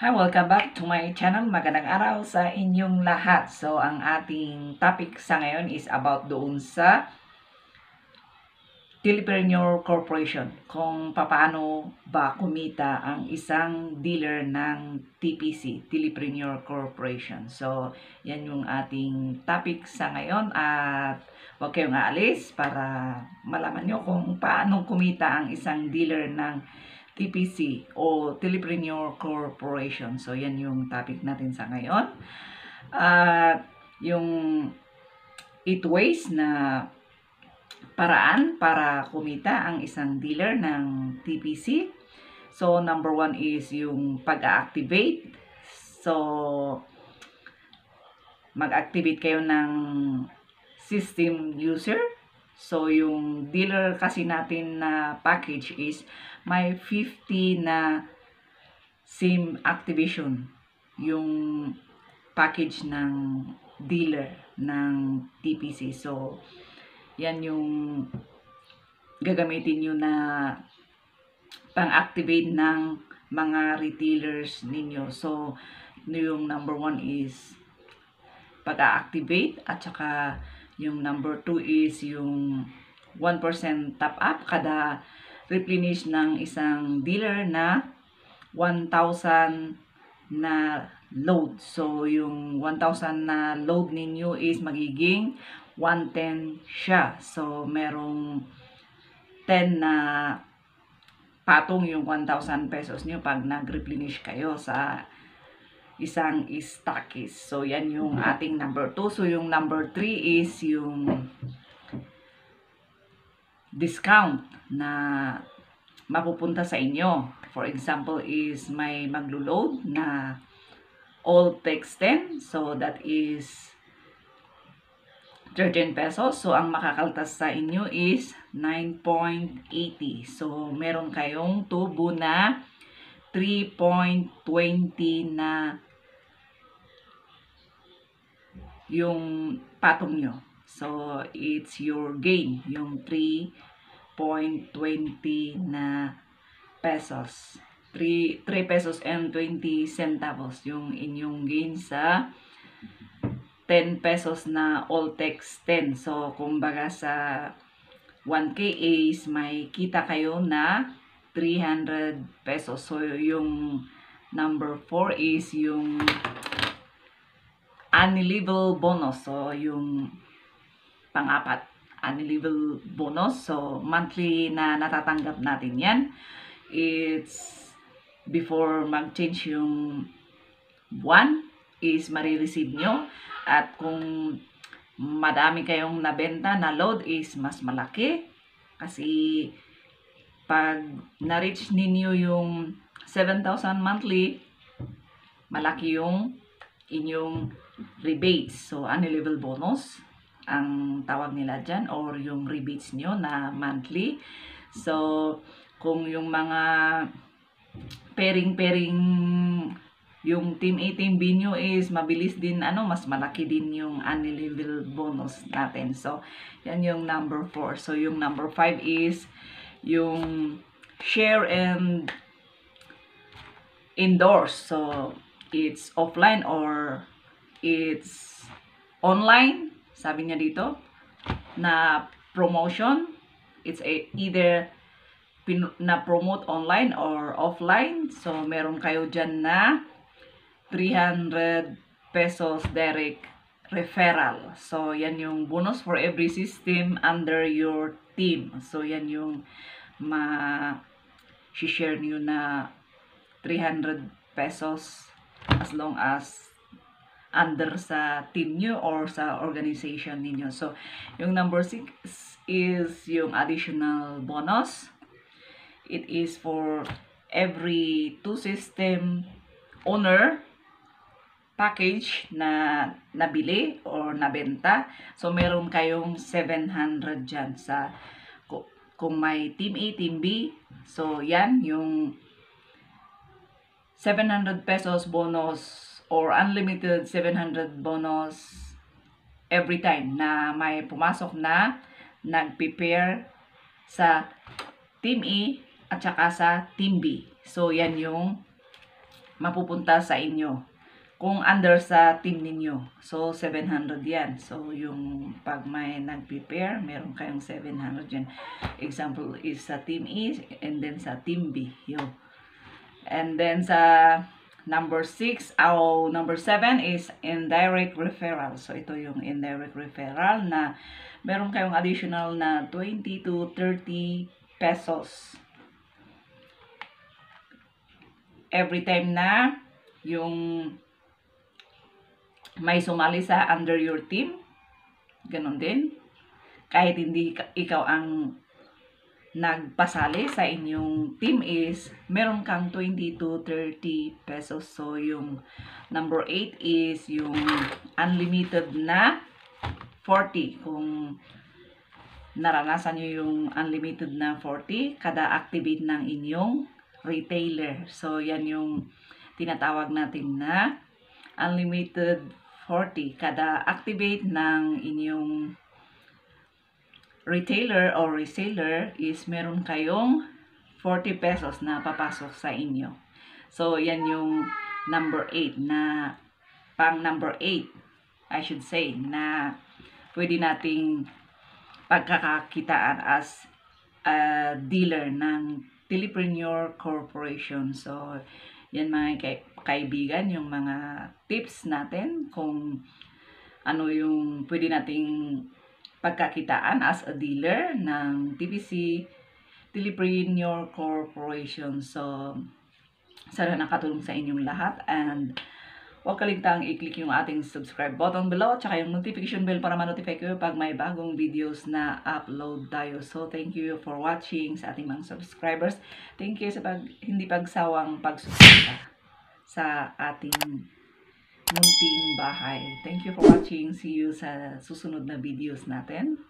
Hi, welcome back to my channel. Magandang araw sa inyong lahat. So, ang ating topic sa ngayon is about doon sa Telepreneur Corporation. Kung paano ba kumita ang isang dealer ng TPC, Telepreneur Corporation. So, yan yung ating topic sa ngayon at huwag kayong aalis para malaman nyo kung paano kumita ang isang dealer ng TPC o Telepreneur Corporation. So, yan yung topic natin sa ngayon. At yung 8 ways na paraan para kumita ang isang dealer ng TPC. So, number one is yung pag-activate. So, mag-activate kayo ng system user. So, yung dealer kasi natin na package is may 50 na SIM activation yung package ng dealer ng TPC. So, yan yung gagamitin nyo na pang-activate ng mga retailers ninyo. So, yung number one is pag-activate at saka yung number two is yung 1% top up kada replenish ng isang dealer na 1,000 na load. So, yung 1,000 na load ninyo is magiging 110 siya. So, merong 10 na patong yung 1,000 pesos nyo pag nag-replenish kayo sa isang stockist. So, yan yung ating number 2. So, yung number 3 is yung discount na mapupunta sa inyo. For example is may maglo-load na all text 10. So that is 13 pesos. So ang makakaltas sa inyo is 9.80. So meron kayong tubo na 3.20 na yung patong nyo. So, it's your gain, yung 3.20 na pesos. 3, 3 pesos and 20 centavos yung inyong gain sa 10 pesos na all text 10. So, kumbaga sa 1K is may kita kayo na 300 pesos. So, yung number 4 is yung annual bonus. So, yung pang-apat, annual bonus. So, monthly na natatanggap natin yan. It's before mag-change yung buwan is marireceive nyo. At kung madami kayong nabenta na load is mas malaki. Kasi pag na-reach ninyo yung 7,000 monthly, malaki yung inyong rebates. So, annual bonus ang tawag nila dyan or yung rebates nyo na monthly. So, kung yung mga pairing-pairing yung team A, team B nyo is mabilis din, ano, mas malaki din yung annual bonus natin. So, yan yung number 4. So, yung number 5 is yung share and endorse. So, it's offline or it's online sabi niya dito, na promotion. It's a, either na-promote online or offline. So, meron kayo dyan na 300 pesos direct referral. So, yan yung bonus for every system under your team. So, yan yung ma-share nyo na 300 pesos as long as under sa team nyo or sa organization ninyo. So, yung number 6 is yung additional bonus. It is for every two system owner package na nabili or nabenta. So, meron kayong 700 dyan sa kung may team A, team B. So, yan yung 700 pesos bonus or unlimited 700 bonus every time na may pumasok na nag-prepare sa Team E at saka sa Team B. So, yan yung mapupunta sa inyo kung under sa team ninyo. So, 700 yan. So, yung pag may nag-prepare, meron kayong 700 yan. Example is sa team A and then sa team B. Yun. And then sa number 6, o number 7 is indirect referral. So, ito yung indirect referral na meron kayong additional na 20 to 30 pesos. Every time na yung may sumali sa under your team. Ganon din. Kahit hindi ikaw ang nagpasali sa inyong team is meron kang 20 to 30 pesos. So, yung number 8 is yung unlimited na 40. Kung naranasan nyo yung unlimited na 40, kada activate ng inyong retailer. So, yan yung tinatawag natin na unlimited 40 kada activate ng inyong retailer or reseller is meron kayong 40 pesos na papasok sa inyo. So, yan yung number 8 na pang number 8, I should say, na pwede nating pagkakakitaan as a dealer ng Telepreneur Corporation. So, yan mga kaibigan, yung mga tips natin kung ano yung pwede nating pagkakitaan as a dealer ng TPC Telepreneur Corporation. So, sana nakatulong sa inyong lahat and huwag kaligtang i-click yung ating subscribe button below at yung notification bell para ma-notify kayo pag may bagong videos na upload tayo. So, thank you for watching sa ating mga subscribers. Thank you sa pag, hindi pagsawang pagsuporta sa ating munting bahay. Thank you for watching. See you sa susunod na videos natin.